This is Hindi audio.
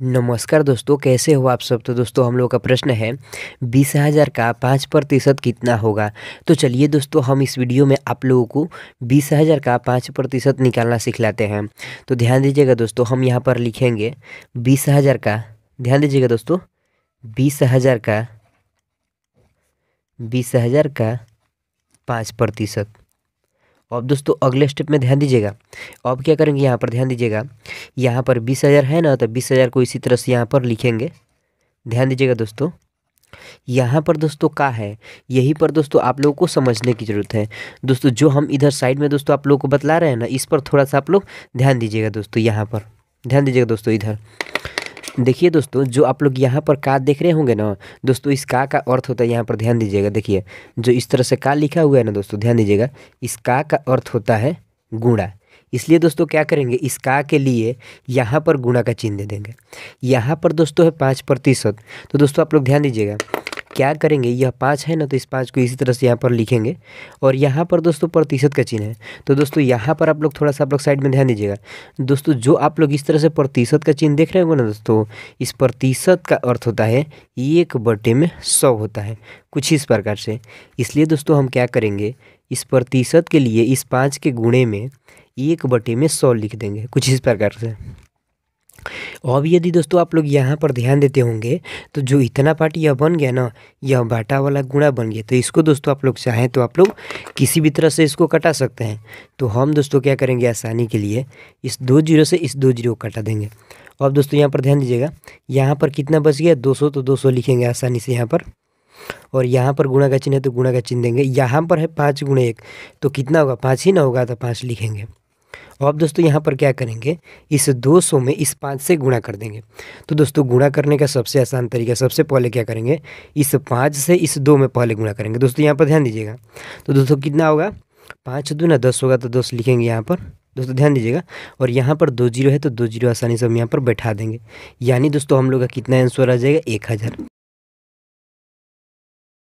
नमस्कार दोस्तों, कैसे हो आप सब? तो दोस्तों, हम लोग का प्रश्न है, बीस हज़ार का पाँच प्रतिशत कितना होगा? तो चलिए दोस्तों, हम इस वीडियो में आप लोगों को बीस हज़ार का पाँच प्रतिशत निकालना सिखलाते हैं। तो ध्यान दीजिएगा दोस्तों, हम यहाँ पर लिखेंगे, बीस हज़ार का, ध्यान दीजिएगा दोस्तों, बीस हज़ार का, बीस हज़ार का पाँच प्रतिशत। अब दोस्तों, अगले स्टेप में ध्यान दीजिएगा। अब क्या करेंगे? यहाँ पर ध्यान दीजिएगा। यहाँ पर बीस हज़ार है ना तो बीस हज़ार को इसी तरह से यहाँ पर लिखेंगे। ध्यान दीजिएगा दोस्तों। यहाँ पर दोस्तों का है, यही पर दोस्तों आप लोगों को समझने की ज़रूरत है। दोस्तों, जो हम इधर साइड में दोस्तों आप लोगों को बतला रहे हैं ना, इस पर थोड़ा सा आप लोग ध्यान दीजिएगा दोस्तों, यहाँ पर। ध्यान दीजिएगा दोस्तों, इधर। देखिए दोस्तों, जो आप लोग यहाँ पर का देख रहे होंगे ना, दोस्तों, इस का का अर्थ होता है, यहाँ पर ध्यान दीजिएगा, देखिए, जो इस तरह से का लिखा हुआ है ना दोस्तों, ध्यान दीजिएगा, इस का का अर्थ होता है गुणा। इसलिए दोस्तों, क्या करेंगे, इस का के लिए यहाँ पर गुणा का चिन्ह दे देंगे। यहाँ पर दोस्तों है पाँच प्रतिशत। तो दोस्तों, आप लोग ध्यान दीजिएगा क्या करेंगे? यह पाँच है ना तो इस पाँच को इसी तरह से यहाँ पर लिखेंगे। और यहाँ पर दोस्तों प्रतिशत का चिन्ह है। तो दोस्तों यहाँ पर आप लोग थोड़ा सा आप लोग साइड में ध्यान दीजिएगा। दोस्तों जो आप लोग इस तरह से प्रतिशत का चिन्ह देख रहे होंगे ना दोस्तों, इस प्रतिशत का अर्थ होता है एक बटे में सौ होता है, कुछ इस प्रकार से। इसलिए दोस्तों हम क्या करेंगे? इस प्रतिशत के लिए इस पाँच के गुणे में एक बटे में सौ लिख देंगे, कुछ इस प्रकार से। अब यदि दोस्तों आप लोग यहाँ पर ध्यान देते होंगे तो जो इतना पार्ट यह बन गया ना, यह बाटा वाला गुणा बन गया। तो इसको दोस्तों आप लोग चाहें तो आप लोग किसी भी तरह से इसको कटा सकते हैं। तो हम दोस्तों क्या करेंगे आसानी के लिए, इस दो ज़ीरो से इस दो ज़ीरो को कटा देंगे। अब दोस्तों यहाँ पर ध्यान दीजिएगा, यहाँ पर कितना बच गया? दो सौ तो दो सौ लिखेंगे आसानी से यहाँ पर। और यहाँ पर गुणा का चिन्ह है तो गुणा का चिन्ह देंगे। यहाँ पर है पाँच गुणे एक तो कितना होगा? पाँच ही ना होगा तो पाँच लिखेंगे। अब दोस्तों यहाँ पर क्या करेंगे? इस 200 में इस पाँच से गुणा कर देंगे। तो दोस्तों गुणा करने का सबसे आसान तरीका, सबसे पहले क्या करेंगे? इस पाँच से इस दो में पहले गुणा करेंगे। दोस्तों यहाँ पर ध्यान दीजिएगा। तो दोस्तों कितना होगा? पाँच दो ना दस होगा तो दस लिखेंगे यहाँ पर। दोस्तों ध्यान दीजिएगा। और यहाँ पर दो ज़ीरो है तो दो ज़ीरो आसानी से हम यहाँ पर बैठा देंगे। यानी दोस्तों हम लोग का कितना आंसर आ जाएगा? एक हज़ार।